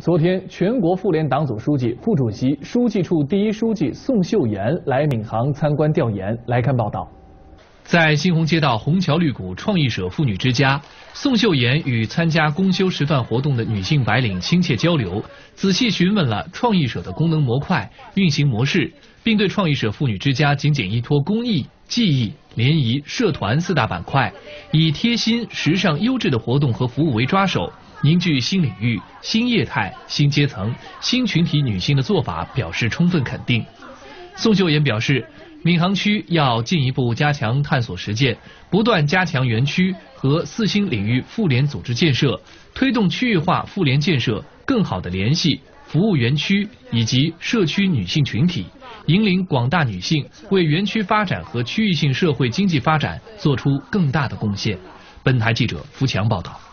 昨天，全国妇联党组书记、副主席、书记处第一书记宋秀妍来闵行参观调研。来看报道。在新鸿街道虹桥绿谷创意社妇女之家，宋秀妍与参加公休食饭活动的女性白领亲切交流，仔细询问了创意社的功能模块、运行模式，并对创意社妇女之家仅仅依托公益、技艺、联谊、社团四大板块，以贴心、时尚、优质的活动和服务为抓手，凝聚新领域、新业态、新阶层、新群体女性的做法表示充分肯定。宋秀妍表示。闵行区要进一步加强探索实践，不断加强园区和四新领域妇联组织建设，推动区域化妇联建设，更好地联系服务园区以及社区女性群体，引领广大女性为园区发展和区域性社会经济发展做出更大的贡献。本台记者付强报道。